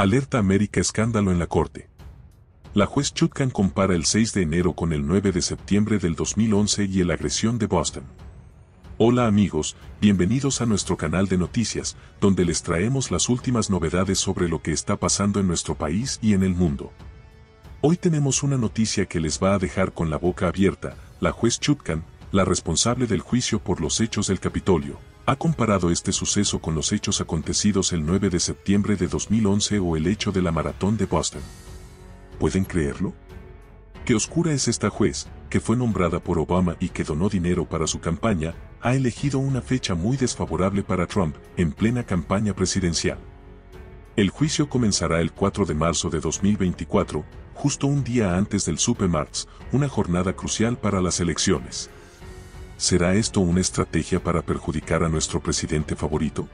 Alerta América escándalo en la corte. La juez Chutkan compara el 6 de enero con el 9 de septiembre del 2011 y la agresión de Boston. Hola amigos, bienvenidos a nuestro canal de noticias, donde les traemos las últimas novedades sobre lo que está pasando en nuestro país y en el mundo. Hoy tenemos una noticia que les va a dejar con la boca abierta, la juez Chutkan, la responsable del juicio por los hechos del Capitolio, ha comparado este suceso con los hechos acontecidos el 9 de septiembre de 2011 o el hecho de la maratón de Boston. ¿Pueden creerlo? Qué oscura es esta juez, que fue nombrada por Obama y que donó dinero para su campaña, ha elegido una fecha muy desfavorable para Trump, en plena campaña presidencial. El juicio comenzará el 4 de marzo de 2024, justo un día antes del Supermarks, una jornada crucial para las elecciones. ¿Será esto una estrategia para perjudicar a nuestro presidente favorito?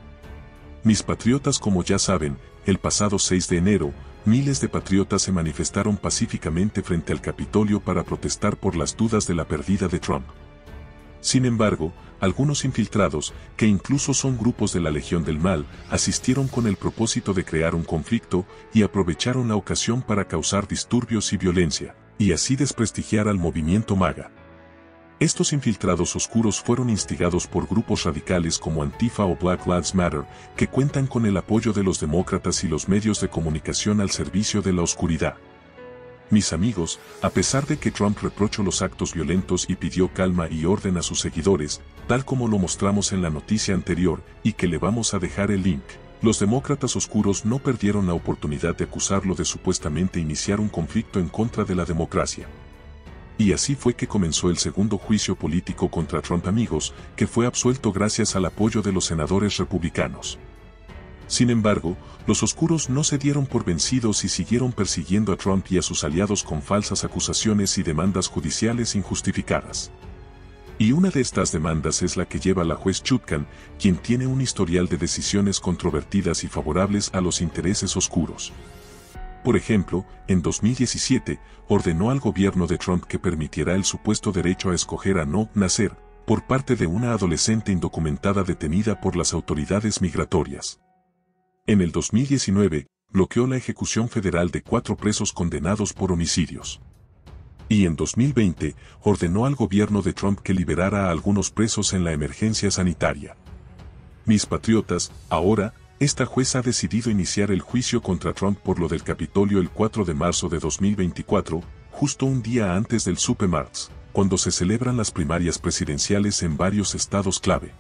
Mis patriotas como ya saben, el pasado 6 de enero, miles de patriotas se manifestaron pacíficamente frente al Capitolio para protestar por las dudas de la pérdida de Trump. Sin embargo, algunos infiltrados, que incluso son grupos de la Legión del Mal, asistieron con el propósito de crear un conflicto y aprovecharon la ocasión para causar disturbios y violencia, y así desprestigiar al movimiento MAGA. Estos infiltrados oscuros fueron instigados por grupos radicales como Antifa o Black Lives Matter, que cuentan con el apoyo de los demócratas y los medios de comunicación al servicio de la oscuridad. Mis amigos, a pesar de que Trump reprochó los actos violentos y pidió calma y orden a sus seguidores, tal como lo mostramos en la noticia anterior y que le vamos a dejar el link, los demócratas oscuros no perdieron la oportunidad de acusarlo de supuestamente iniciar un conflicto en contra de la democracia. Y así fue que comenzó el segundo juicio político contra Trump amigos, que fue absuelto gracias al apoyo de los senadores republicanos. Sin embargo, los oscuros no se dieron por vencidos y siguieron persiguiendo a Trump y a sus aliados con falsas acusaciones y demandas judiciales injustificadas. Y una de estas demandas es la que lleva la juez Chutkan, quien tiene un historial de decisiones controvertidas y favorables a los intereses oscuros. Por ejemplo, en 2017, ordenó al gobierno de Trump que permitiera el supuesto derecho a escoger a no nacer, por parte de una adolescente indocumentada detenida por las autoridades migratorias. En el 2019, bloqueó la ejecución federal de cuatro presos condenados por homicidios. Y en 2020, ordenó al gobierno de Trump que liberara a algunos presos en la emergencia sanitaria. Mis patriotas, ahora, esta jueza ha decidido iniciar el juicio contra Trump por lo del Capitolio el 4 de marzo de 2024, justo un día antes del Supermarks, cuando se celebran las primarias presidenciales en varios estados clave.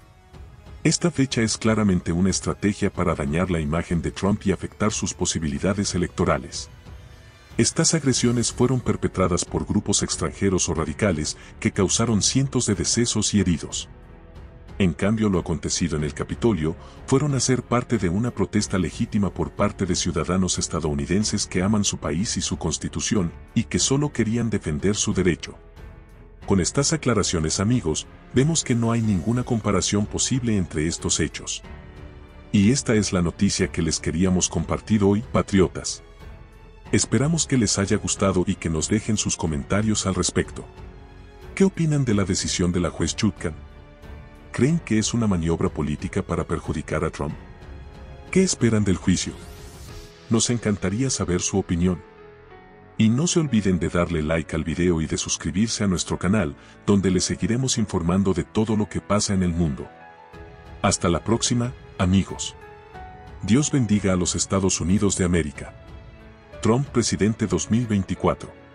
Esta fecha es claramente una estrategia para dañar la imagen de Trump y afectar sus posibilidades electorales. Estas agresiones fueron perpetradas por grupos extranjeros o radicales que causaron cientos de decesos y heridos. En cambio lo acontecido en el Capitolio, fueron a ser parte de una protesta legítima por parte de ciudadanos estadounidenses que aman su país y su constitución, y que solo querían defender su derecho. Con estas aclaraciones amigos, vemos que no hay ninguna comparación posible entre estos hechos. Y esta es la noticia que les queríamos compartir hoy, patriotas. Esperamos que les haya gustado y que nos dejen sus comentarios al respecto. ¿Qué opinan de la decisión de la juez Chutkan? ¿Creen que es una maniobra política para perjudicar a Trump? ¿Qué esperan del juicio? Nos encantaría saber su opinión. Y no se olviden de darle like al video y de suscribirse a nuestro canal, donde les seguiremos informando de todo lo que pasa en el mundo. Hasta la próxima, amigos. Dios bendiga a los Estados Unidos de América. Trump presidente 2024.